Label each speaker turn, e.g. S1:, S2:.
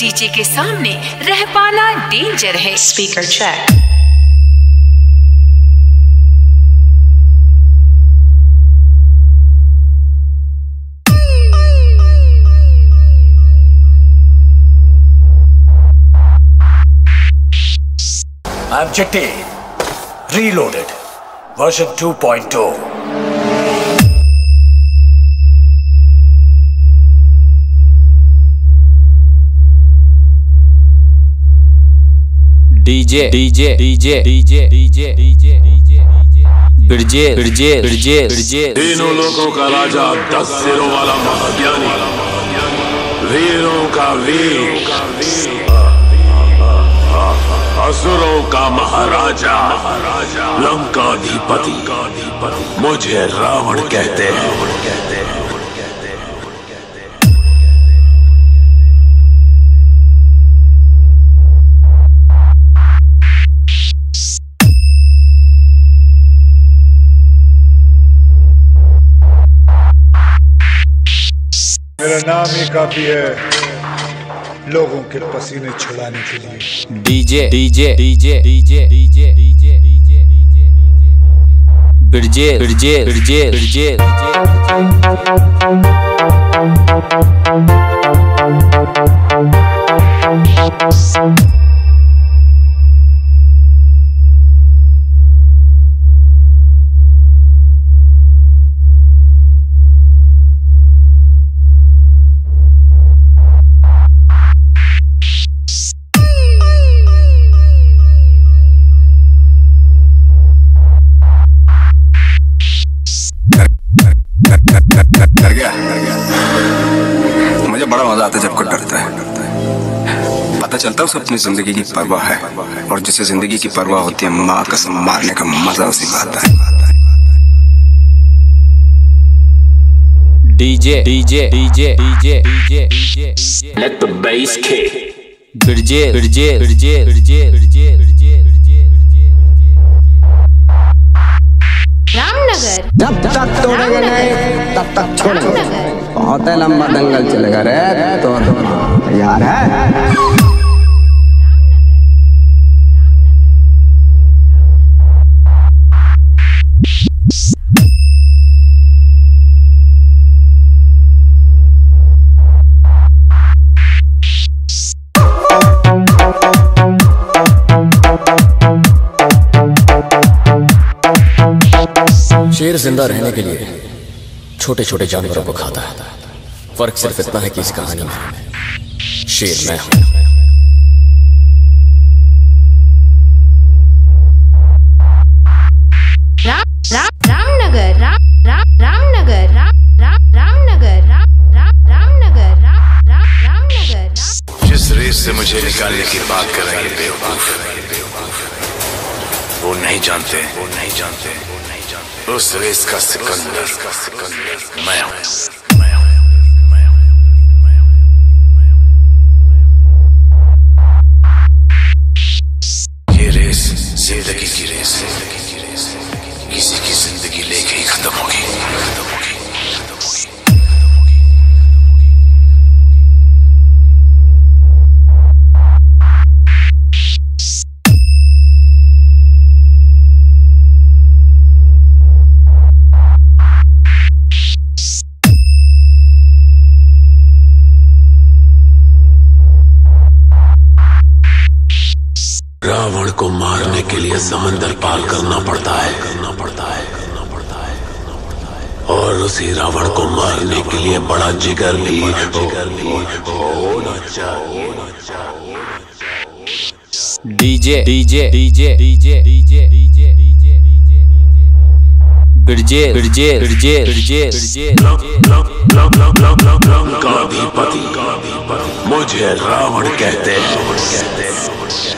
S1: DJ के सामने रह पाना डेंजर है
S2: Speaker check.
S3: Objective Reloaded Version 2.2
S4: DJ DJ DJ DJ DJ DJ DJ Birje बिरजे बिरजे बिरजे
S5: तीनों लोगों का राजा दस सिरों वाला महाज्ञानी। वीरों का वीर। असुरों का महाराजा। लंकाधिपति। मुझे रावण कहते हैं।
S6: मेरा नाम ही काफ़ी है लोगों के पसीने छुड़ाने के लिए
S4: DJ DJ DJ DJ DJ DJ DJ DJ DJ DJ DJ DJ
S7: डर गया डर गया। मुझे बड़ा मज़ा आता है जब कोई डरता है। पता चलता है उसे अपनी ज़िंदगी की परवाह है। और जिसे ज़िंदगी की परवाह होती है माँ कसम मारने का मज़ा उसी का आता है।
S4: DJ DJ DJ DJ DJ DJ.
S5: Let the bass kick.
S4: बिरजे बिरजे बिरजे बिरजे बिरजे बिरजे बिरजे
S8: जब तक तोड़ेंगे नहीं तब तक छोड़ेंगे बहुत है लंबा दंगल चलेगा रे तो यार है
S9: ज़िंदा रहने के लिए छोटे छोटे जानवरों को खाता है। फ़र्क सिर्फ़ इतना है कि इस कहानी में शेर मैं हूँ।
S10: राम राम रामनगर राम राम रामनगर राम राम रामनगर राम राम रामनगर राम राम रामनगर राम।
S5: जिस रेस से मुझे निकालने की बात कर रहे हैं बेवकूफ़। वो नहीं जानते वो नहीं जानते वो नहीं जानते। उस रेस का सिकंदर मैं हूँ ज़िंदगी की रेस है। किसी की ज़िंदगी लेके ही खत्म होगी। रावण को मारने के लिए समंदर पार करना पड़ता है करना पड़ता है करना पड़ता है और उसी रावण को मारने के लिए बड़ा जिगर भी जिगर भी DJ
S4: DJ DJ DJ DJ DJ DJ DJ DJ गिरजे गिरजे गिरजे गिरजे गिरजे
S5: का भी पति मुझे रावण कहते डीजे